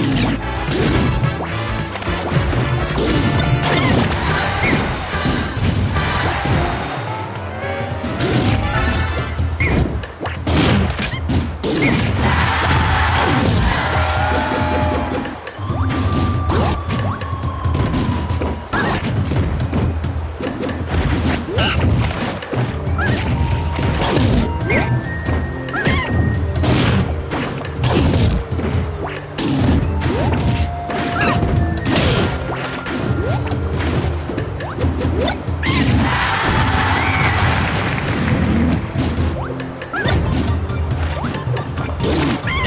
you Ooh.